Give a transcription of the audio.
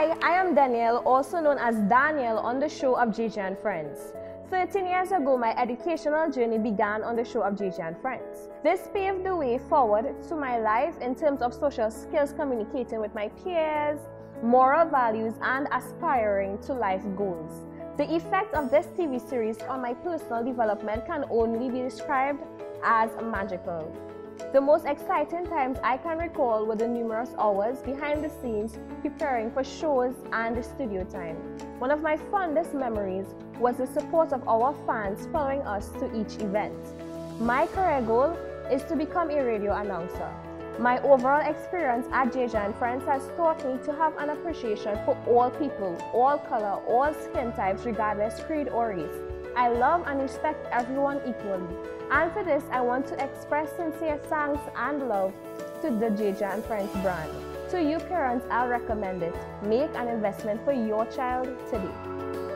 Hi, I am Danielle, also known as Daniel on the show of JJ and Friends. 13 years ago, my educational journey began on the show of JJ and Friends. This paved the way forward to my life in terms of social skills, communicating with my peers, moral values, and aspiring to life goals. The effect of this TV series on my personal development can only be described as magical. The most exciting times I can recall were the numerous hours behind the scenes preparing for shows and the studio time. One of my fondest memories was the support of our fans following us to each event. My career goal is to become a radio announcer. My overall experience at JJ and Friends has taught me to have an appreciation for all people, all color, all skin types, regardless creed or race. I love and respect everyone equally. And for this, I want to express sincere thanks and love to the JJ and Friends brand. To you parents, I'll recommend it. Make an investment for your child today.